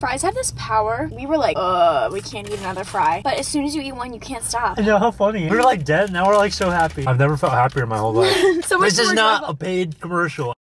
Fries have this power. We were like, uh, we can't eat another fry. But as soon as you eat one, you can't stop. I know how funny. We were like dead, now we're like so happy. I've never felt happier in my whole life. so this is not a paid commercial.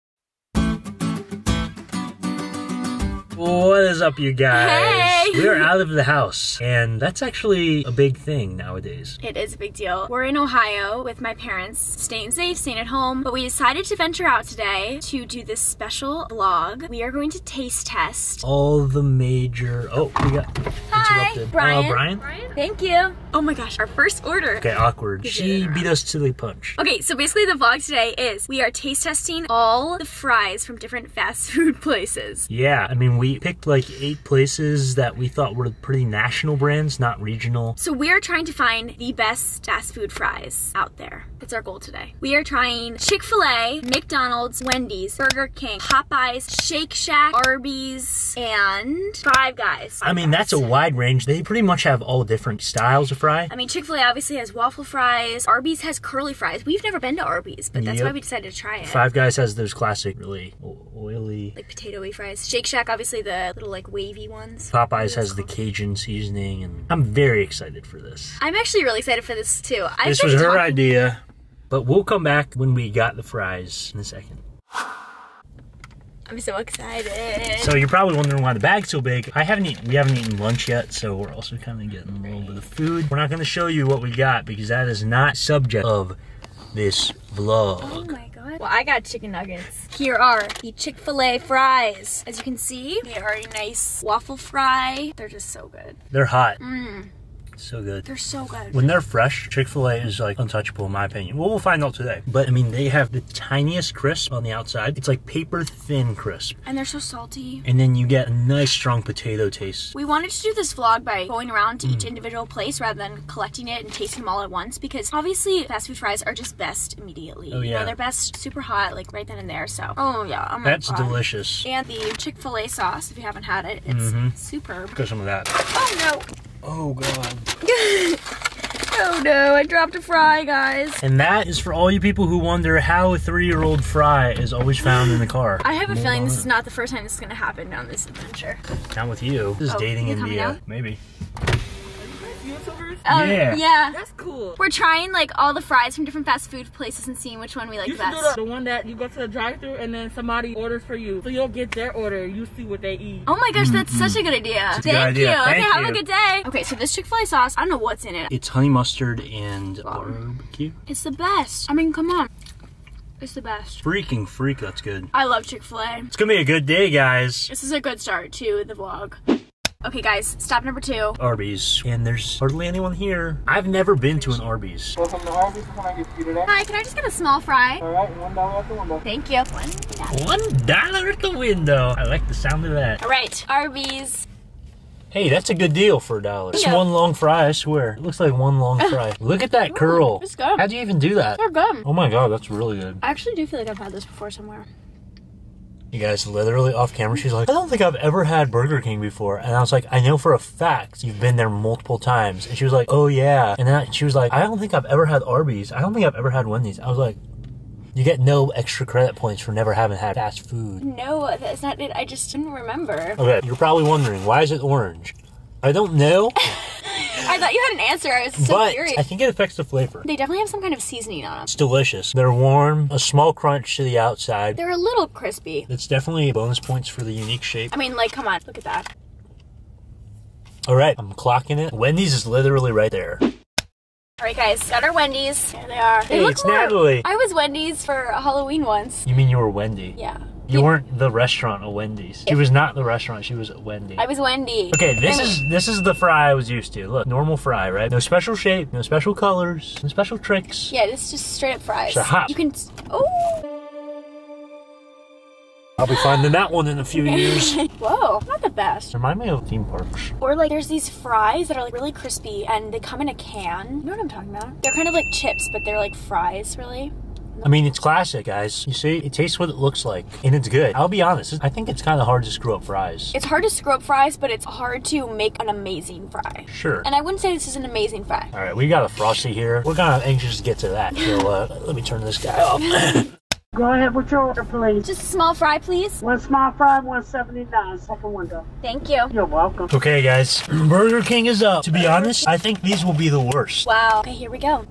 What is up, you guys? Hey! We're out of the house, and that's actually a big thing nowadays. It is a big deal. We're in Ohio with my parents, staying safe, staying at home, but we decided to venture out today to do this special vlog. We are going to taste test. All the major. Oh, we got Hi, interrupted. Bryan. Uh, Bryan? Thank you. Oh my gosh, our first order. Okay, awkward. She beat us to the punch. Okay, so basically the vlog today is we are taste testing all the fries from different fast food places. Yeah, I mean, we picked like eight places that we thought were pretty national brands, not regional. So we are trying to find the best fast food fries out there. That's our goal today. We are trying Chick-fil-A, McDonald's, Wendy's, Burger King, Popeyes, Shake Shack, Arby's, and Five Guys. I mean, that's a wide range. They pretty much have all different styles of fry. I mean, Chick-fil-A obviously has waffle fries. Arby's has curly fries. We've never been to Arby's, but that's Yep. why we decided to try it. Five Guys has those classic, really oily. Like potato-y fries. Shake Shack, obviously the little like wavy ones. Popeyes has the Cajun seasoning, and I'm very excited for this. I'm actually really excited for this too. I've This was her talking- idea, but we'll come back when we got the fries in a second. I'm so excited. So you're probably wondering why the bag's so big. I haven't eaten, we haven't eaten lunch yet, so we're also kind of getting a little bit of food. We're not going to show you what we got because that is not subject of this vlog. Oh my god. Well, I got chicken nuggets. Here are the Chick fil A fries. As you can see, they are a nice waffle fry. They're just so good. They're hot. Mmm, So good. they're so good. When they're fresh, Chick fil A is like untouchable in my opinion. Well, we'll find out today. But I mean, they have the tiniest crisp on the outside. It's like paper thin crisp. And they're so salty. And then you get a nice strong potato taste. We wanted to do this vlog by going around to Mm. each individual place rather than collecting it and tasting them all at once because obviously fast food fries are just best immediately. Oh, You know, yeah. they're best super hot, like right then and there. So, oh yeah, oh That's God. delicious. And the Chick fil A sauce, if you haven't had it, it's Mhm. superb. Got some of that. Oh no. Oh, God. Oh no, I dropped a fry, guys. And that is for all you people who wonder how a three year old fry is always found in the car. I have a Move feeling this in. is not the first time this is gonna happen on this adventure. Not with you. This is Oh, dating you coming India. Maybe. YouTubers? Um, Yeah. Yeah. That's cool. We're trying like all the fries from different fast food places and seeing which one we like You the do best. the, the one that you go to the drive-thru and then somebody orders for you, so you'll get their order. You see what they eat. Oh my gosh, that's such a good idea. a good Thank idea. you. okay, Thank have a good day. Okay, so this Chick fil A sauce, I don't know what's in it. It's honey mustard and barbecue. It's the best. I mean, come on. It's the best. Freaking freak, that's good. I love Chick fil A. It's gonna be a good day, guys. This is a good start to the vlog. Okay, guys, stop number two. Arby's. And there's hardly anyone here. I've never been to an Arby's. Welcome to Arby's. What can I get you today? Hi, can I just get a small fry? All right, one dollar at the window. Thank you. One dollar at the window. I like the sound of that. All right, Arby's. Hey, that's a good deal for a dollar. It's Yeah. one long fry, I swear. It looks like one long fry. Look at that curl. it's good. How'd you even do that? They're good. Oh my god, that's really good. I actually do feel like I've had this before somewhere. You guys, literally off camera, she's like, I don't think I've ever had Burger King before. And I was like, I know for a fact you've been there multiple times. And she was like, oh yeah. And then I- she was like, I don't think I've ever had Arby's. I don't think I've ever had Wendy's. I was like, you get no extra credit points for never having had fast food. No, that's not it. I just didn't remember. Okay, you're probably wondering, why is it orange? I don't know, I thought you had an answer. I was so but curious. I think it affects the flavor. They definitely have some kind of seasoning on them. It's delicious. They're warm, a small crunch to the outside. They're a little crispy. It's definitely bonus points for the unique shape. I mean, like, come on, look at that. All right, I'm clocking it. Wendy's is literally right there. All right, guys, got our Wendy's. There they are. They Hey, look it's more- Natalie. I was Wendy's for Halloween once. You mean you were Wendy? Yeah. You weren't the restaurant of Wendy's. She was not the restaurant. She was at Wendy. I was Wendy. Okay, this mm. is this is the fry I was used to. Look, normal fry, right? No special shape, no special colors, no special tricks. Yeah, it's just straight up fries. They're hot. You can. Oh. I'll be finding that one in a few years. Whoa, not the best. Remind me of theme parks. Or like, there's these fries that are like really crispy, and they come in a can. You know what I'm talking about? They're kind of like chips, but they're like fries, really. I mean, it's classic, guys. You see, it tastes what it looks like, and it's good. I'll be honest. I think it's kind of hard to screw up fries. It's hard to screw up fries, but it's hard to make an amazing fry. Sure. And I wouldn't say this is an amazing fry. All right, we got a frosty here. We're kind of anxious to get to that. So uh, let me turn this guy off. Go ahead with your order, please. Just a small fry, please. One small fry, 179, second window. Thank you. You're welcome. Okay, guys, Burger King is up. To be honest, I think these will be the worst. Wow. Okay, here we go.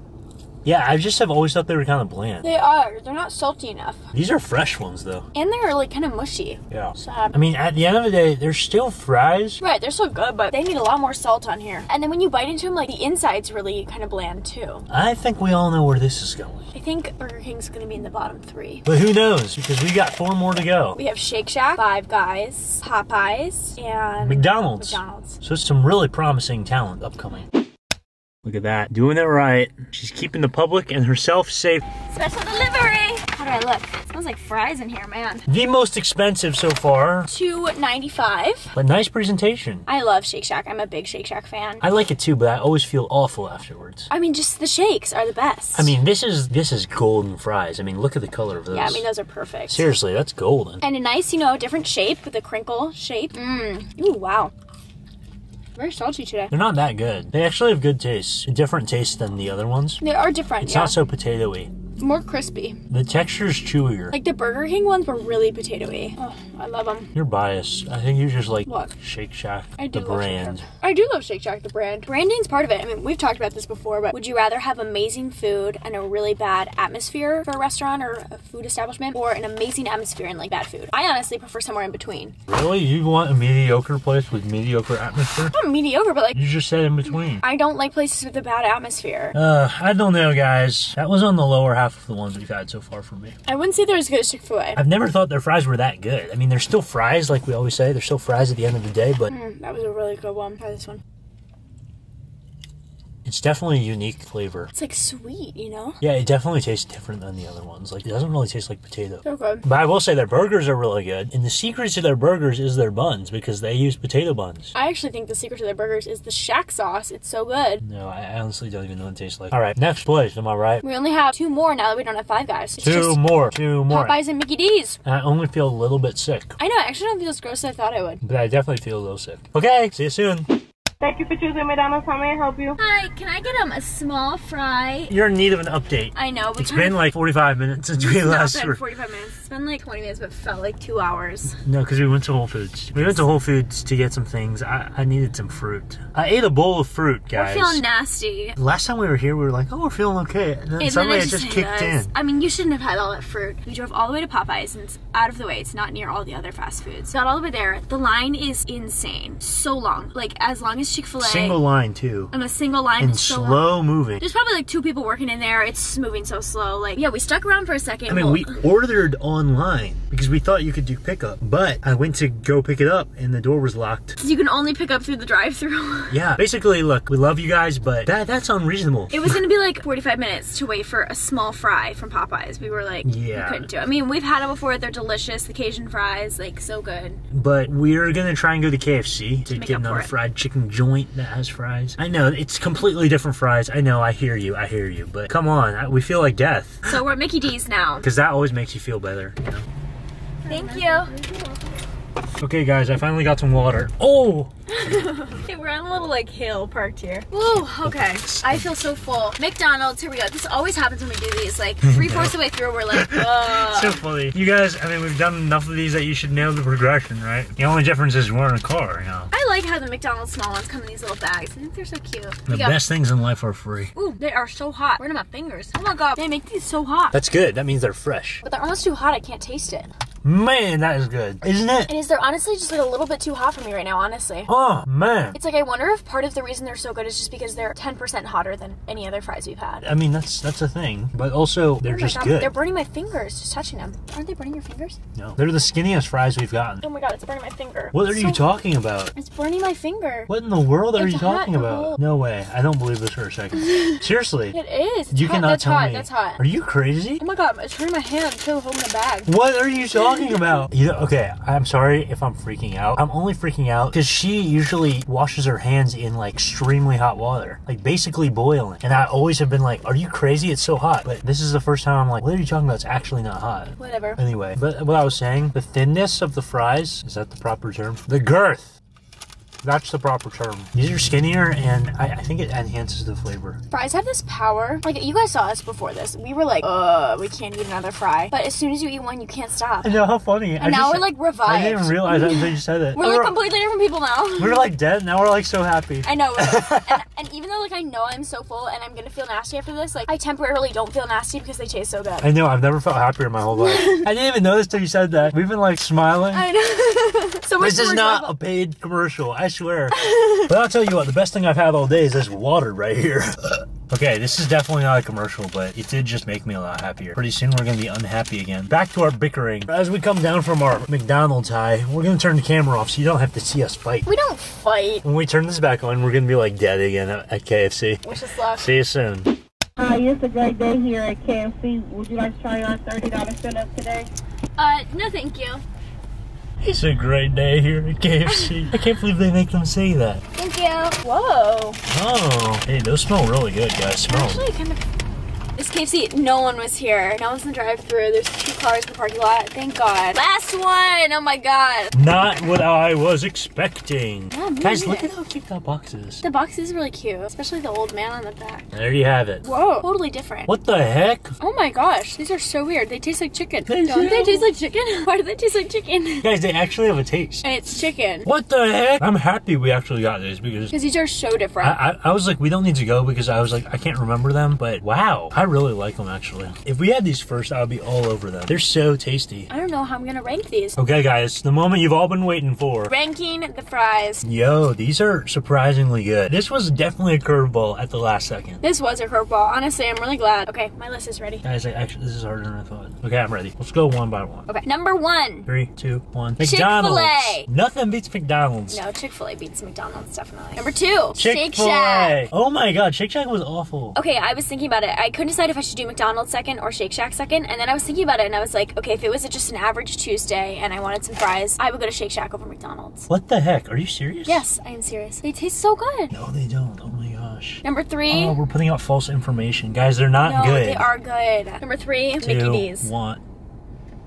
Yeah, I just have always thought they were kind of bland. They are. They're not salty enough. These are fresh ones, though. And they're like kind of mushy. Yeah. Sad. I mean, at the end of the day, they're still fries. Right, they're so good, but they need a lot more salt on here. And then when you bite into them, like the inside's really kind of bland too. I think we all know where this is going. I think Burger King's gonna be in the bottom three. But who knows? Because we got four more to go. We have Shake Shack, Five Guys, Popeyes, and McDonald's. McDonald's. So it's some really promising talent upcoming. Look at that. Doing it right. She's keeping the public and herself safe. Special delivery! How do I look? It smells like fries in here, man. The most expensive so far, Two ninety-five. but nice presentation. I love Shake Shack. I'm a big Shake Shack fan. I like it too, but I always feel awful afterwards. I mean, just the shakes are the best. I mean, this is this is golden fries. I mean, look at the color of those. yeah, I mean those are perfect. Seriously, that's golden. And a nice, you know, different shape with a crinkle shape. Mmm. Ooh, wow. Very salty today. They're not that good. They actually have good taste. A different taste than the other ones. They are different, It's yeah. not so potatoy. More crispy. The texture's chewier. Like the Burger King ones were really potatoy. Oh, I love them. You're biased. I think you just like What? Shake Shack, I do the brand. I do love Shake Shack, the brand. Branding's part of it. I mean, we've talked about this before, but would you rather have amazing food and a really bad atmosphere for a restaurant or a food establishment, or an amazing atmosphere and like bad food? I honestly prefer somewhere in between. Really? You want a mediocre place with mediocre atmosphere? Not mediocre, but like You just said in between. I don't like places with a bad atmosphere. Uh, I don't know, guys. That was on the lower half of the ones we've had so far for me. I wouldn't say they're as good as Chick Fil A. I've never thought their fries were that good. I mean, they're still fries, like we always say. They're still fries at the end of the day, but Mm, that was a really good one. Try this one. It's definitely a unique flavor. It's like sweet, you know? Yeah, it definitely tastes different than the other ones. Like, it doesn't really taste like potato. So good. But I will say their burgers are really good. And the secret to their burgers is their buns because they use potato buns. I actually think the secret to their burgers is the Shack sauce. It's so good. No, I honestly don't even know what it tastes like. All right, next place. Am I right? We only have two more now that we don't have Five Guys. It's Two more. Two more. Popeyes and Mickey D's. And I only feel a little bit sick, I know, I actually don't feel as gross as I thought I would. but I definitely feel a little sick. Okay, see you soon. Thank you for choosing McDonald's. How may I help you? Hi, can I get um a small fry? You're in need of an update. I know, but It's been like 45 minutes since we it's not last been were. 45 minutes. It's been like 20 minutes, but felt like two hours. No, because we went to Whole Foods. We went to Whole Foods to get some things. I, I needed some fruit. I ate a bowl of fruit, guys. We're feeling nasty. Last time we were here, we were like, oh, we're feeling okay. And then And suddenly then it just hit kicked us. in. I mean, you shouldn't have had all that fruit. We drove all the way to Popeyes, and it's out of the way. It's not near all the other fast foods. Got all the way there. The line is insane. So long. Like, as long as Chick fil A. Single line, too. And a single line And is so long. slow moving. There's probably like two people working in there. It's moving so slow. Like, yeah, we stuck around for a second. I mean, we ordered online because we thought you could do pickup. But I went to go pick it up and the door was locked. you can only pick up through the drive-through. Yeah. Basically, look, we love you guys, but that that's unreasonable. It was gonna be like 45 minutes to wait for a small fry from Popeyes. We were like, Yeah. we couldn't do it. I mean, we've had it before. They're delicious. The Cajun fries, like, so good. But we're gonna try and go to KFC to Make get another fried chicken joint that has fries. I know it's completely different fries. I know. I hear you. I hear you. But come on, I- we feel like death So we're at Mickey D's now. because that always makes you feel better. You know? Thank you. Okay, guys, I finally got some water. Oh, Okay, we're on a little like hill parked here. Woo, okay. I feel so full. McDonald's, here we go. This always happens when we do these. Like three fourths of the way through, we're like, so whoa. funny. You guys, I mean, we've done enough of these that you should know the progression, right? The only difference is we're in a car, you know. I like how the McDonald's small ones come in these little bags. I think they're so cute. The We got- best things in life are free. Ooh, they are so hot. Where are my fingers? Oh my god, they make these so hot. That's good. That means they're fresh. But they're almost too hot. I can't taste it. Man, that is good, isn't it? It is. They're honestly just like a little bit too hot for me right now. Honestly. Oh man. It's like I wonder if part of the reason they're so good is just because they're 10% hotter than any other fries we've had. I mean, that's that's a thing, but also they're Oh just God, good. They're burning my fingers just touching them. Aren't they burning your fingers? no, they're the skinniest fries we've gotten. Oh my god, it's burning my finger. What are It's you talking about? It's burning my finger. What in the world are you talking about? whole- No way. I don't believe this for a second. Seriously. It is. It's You hot. cannot That's tell hot. me. That's hot. Are you crazy? Oh my god, it's hurting my hand too, holding the bag. What are you talking about? You know, okay, I'm sorry if I'm freaking out. I'm only freaking out because she usually washes her hands in like extremely hot water, like basically boiling. And I always have been like, "Are you crazy? It's so hot." But this is the first time I'm like, "What are you talking about? It's actually not hot." Whatever. Anyway, but what I was saying, the thinness of the fries is that the proper term? The girth. That's the proper term. These are skinnier, and I, I think it enhances the flavor. Fries have this power. Like you guys saw us before this. We were like, uh, we can't eat another fry. But as soon as you eat one, you can't stop. I know how funny. And now we're like revived. I didn't even realize that until you said it. We're like completely different people now. we were like dead. Now we're like so happy. I know. and, and even though like I know I'm so full and I'm gonna feel nasty after this, like I temporarily don't feel nasty because they taste so good. I know. I've never felt happier in my whole life. I didn't even notice till you said that. We've been like smiling. I know. so much This is more not a paid commercial, I swear. but I'll tell you what, the best thing I've had all day is this water right here. okay, this is definitely not a commercial, but it did just make me a lot happier. Pretty soon we're gonna be unhappy again. Back to our bickering. As we come down from our McDonald's high, we're gonna turn the camera off so you don't have to see us fight. We don't fight. When we turn this back on, we're gonna be like dead again at, at KFC. Wish us luck. See you soon. Hi, it's a great day here at KFC. Would you like to try our $30 setup today? Uh, no, thank you. It's a great day here at KFC. I can't believe they make them say that. Thank you. Whoa. Oh, hey, those smell really good, guys. Smell 'em. Actually, kind of. This KFC, no one was here. No one's in the drive-through. There's two cars in the parking lot. Thank God. Last one. Oh my God. Not what I was expecting. Yeah, Guys, look at how cute that box is. The box is really cute, especially the old man on the back. There you have it. Whoa. Totally different. What the heck? Oh my gosh, these are so weird. They taste like chicken. They Don't do. they taste like chicken? Why do they taste like chicken? Guys, they actually have a taste. And it's chicken. What the heck? I'm happy we actually got these because Because these are so different. I, I, I was like, we don't need to go because I was like, I can't remember them, but wow, I really like them actually. If we had these first, I would be all over them. They're so tasty. I don't know how I'm gonna rank these. Okay, guys, the moment you've all been waiting for. Ranking the fries. Yo, these are surprisingly good. This was definitely a curveball at the last second. This was a curveball. Honestly, I'm really glad. Okay, my list is ready. Guys, I actually, this is harder than I thought. Okay, I'm ready. Let's go one by one. Okay, number one. Three, two, one. Chick-fil-A. Nothing beats McDonald's. No, Chick fil A beats McDonald's, definitely. Number two, Shake Chick-fil-A. Shack. Oh my god, Shake Shack was awful. Okay, I was thinking about it. I couldn't decide if I should do McDonald's second or Shake Shack second. And then I was thinking about it and I was like, okay, if it was just an average Tuesday and I wanted some fries, I would go to Shake Shack over McDonald's. What the heck? Are you serious? Yes, I am serious. They taste so good. No, they don't. Oh my gosh. Number three. Oh, we're putting out false information. Guys, they're not no, good. they are good. Number three, Two, Mickey D's. one.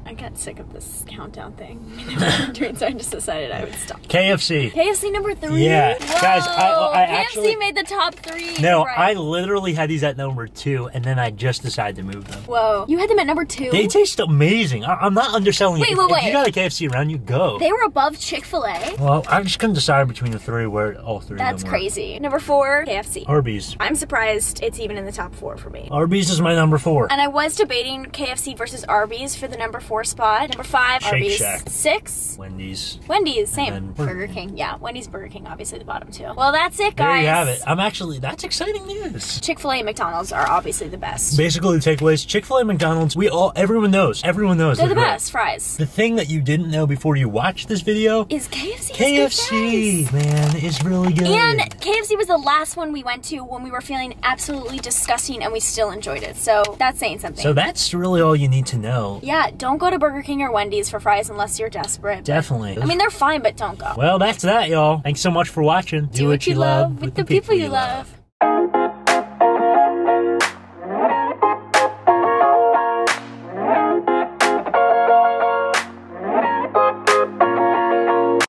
I got sick of this countdown thing. so I just decided I would stop. KFC. KFC number three. Yeah, Whoa. guys, I- I KFC actually- made the top three. No, Right. I literally had these at number two, and then I just decided to move them. Whoa, you had them at number two. They taste amazing. I- I'm not underselling Wait, it. If, wait, if wait. you got a KFC around, you go. They were above Chick Fil A. well, I just couldn't decide between the three where all three That's of them were. crazy. Number four, KFC. Arby's. I'm surprised it's even in the top four for me. Arby's is my number four. And I was debating KFC versus Arby's for the number four spot. Number five, Shake Arby's. Shack. Six, Wendy's. Wendy's. Same. Burger King. Yeah, Wendy's, Burger King, obviously the bottom two. Well, that's it, guys. There you have it. I'm actually, that's exciting news. Chick Fil A and McDonald's are obviously the best. Basically, the takeaways Chick fil A, and McDonald's, we all, everyone knows. Everyone knows. They're the great. best fries. The thing that you didn't know before you watched this video Is KFC KFC, man, is really good. And KFC was the last one we went to when we were feeling absolutely disgusting and we still enjoyed it. So that's saying something. so that's really all you need to know. yeah, don't go to Burger King or Wendy's for fries unless you're desperate. Definitely. I mean, they're fine, but don't go. well, that's that, y'all. Thanks so much for watching. Do what you love with the people you love.